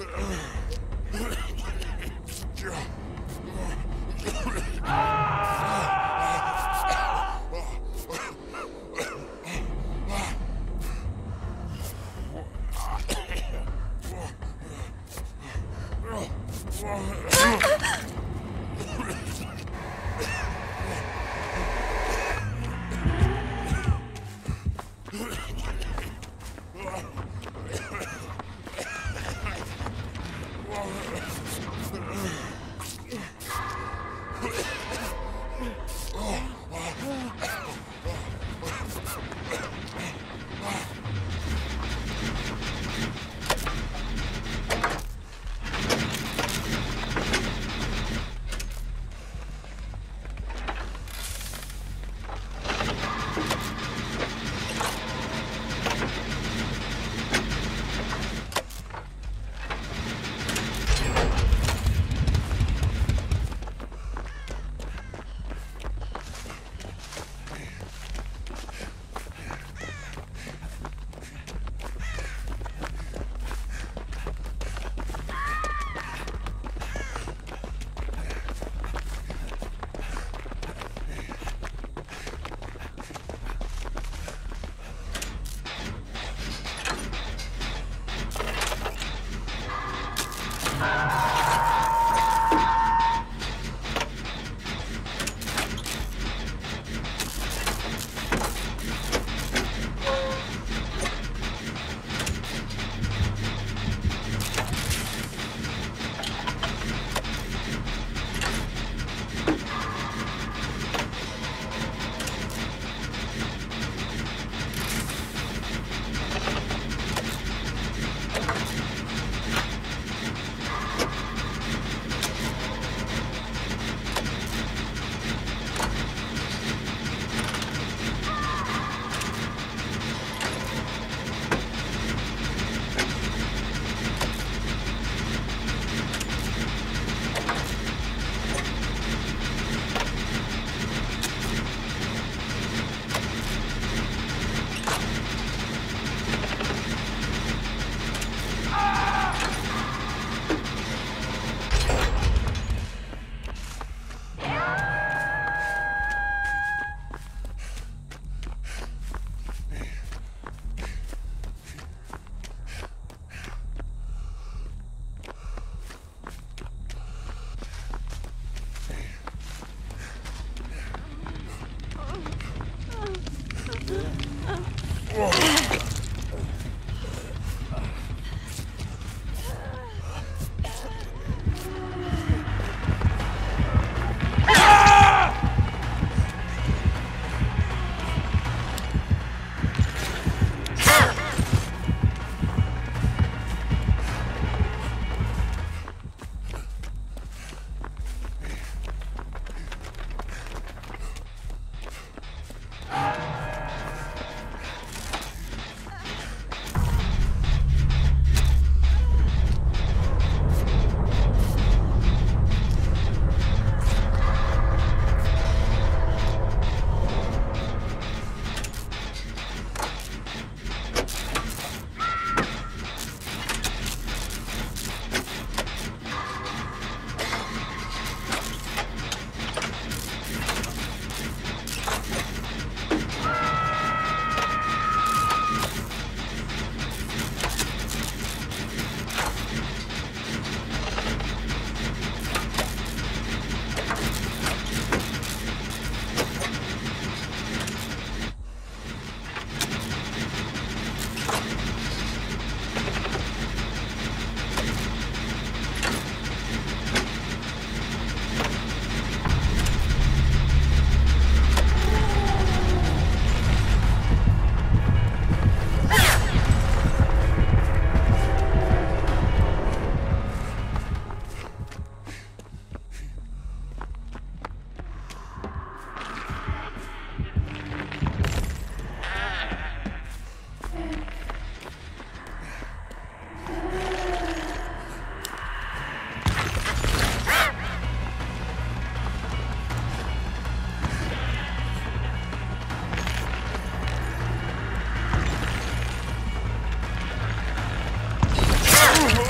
Ugh.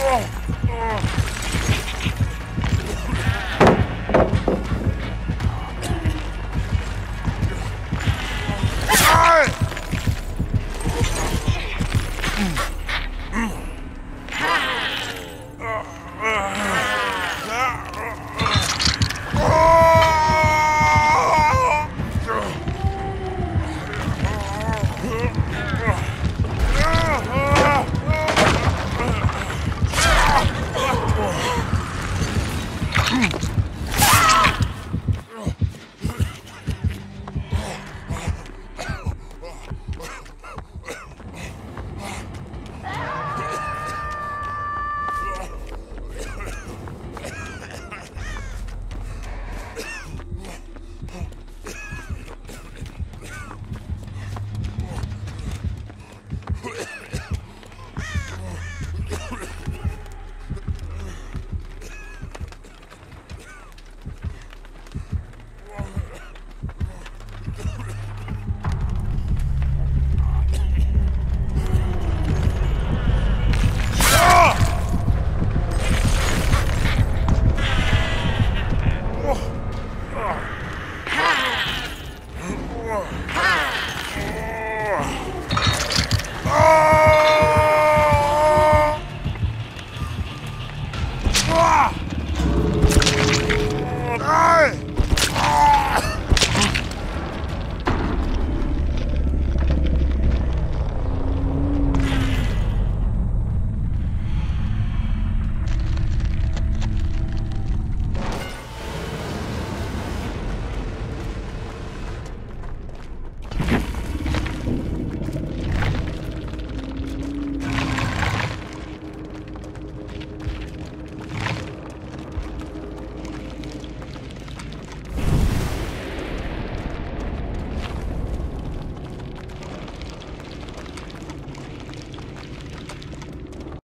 Oh.